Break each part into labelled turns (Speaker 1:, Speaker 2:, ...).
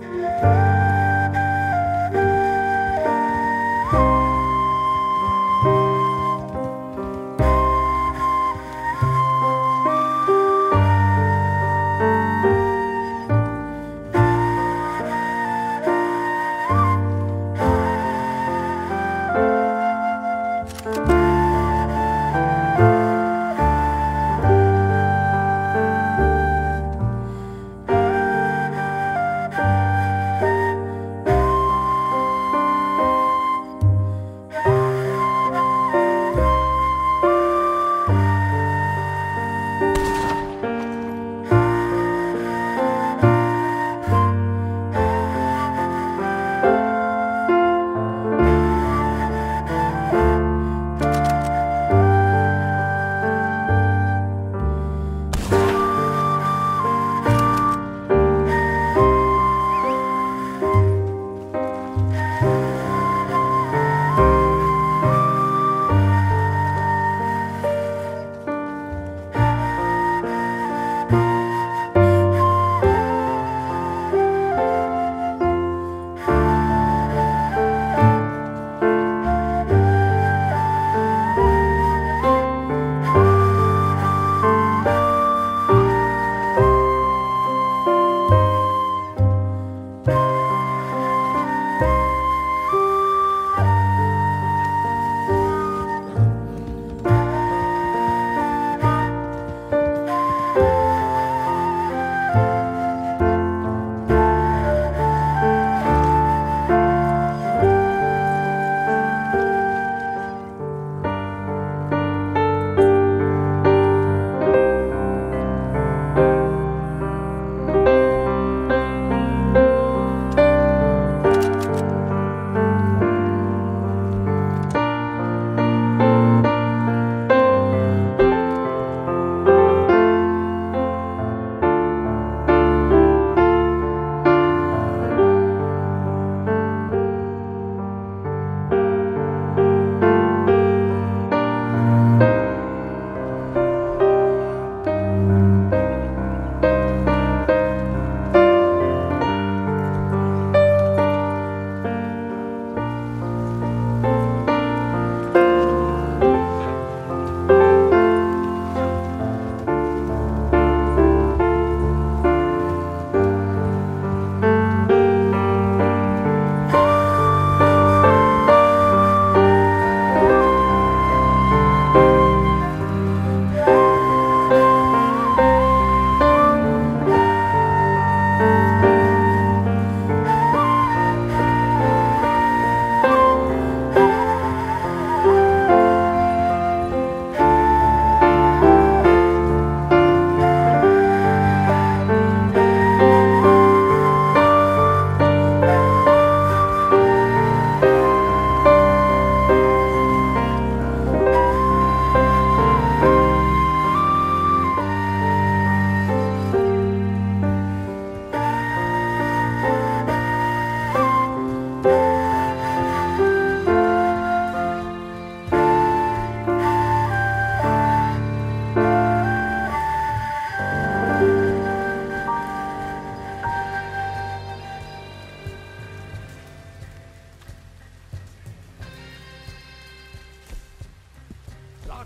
Speaker 1: Música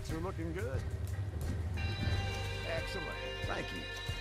Speaker 1: Docks are looking good. Excellent. Thank you.